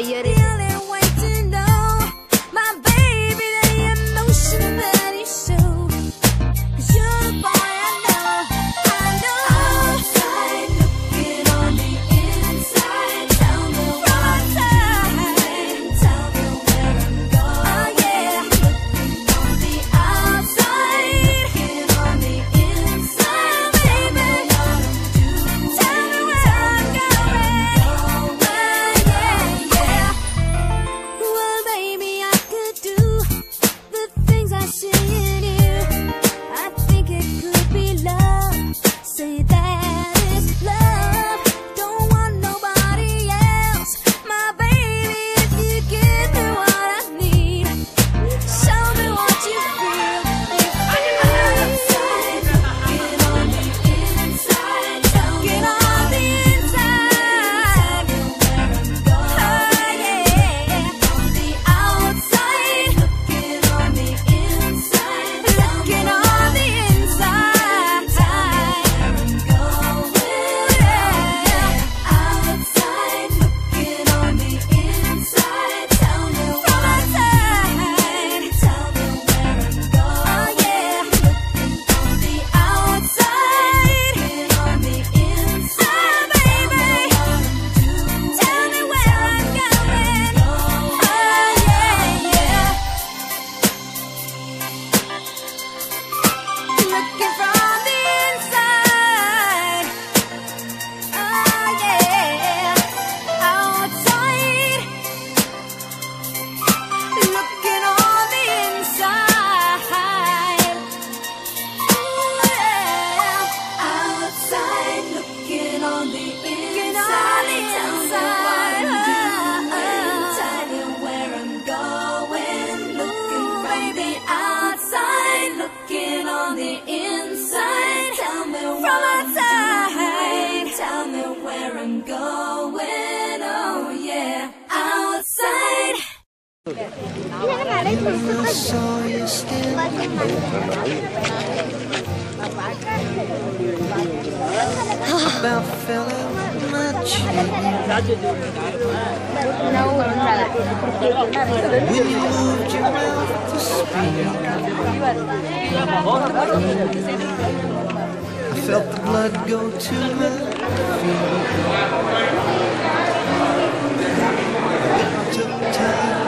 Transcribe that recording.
yari About feeling much. No, When you moved your mouth to speak, I felt the blood go to my feet. It took time.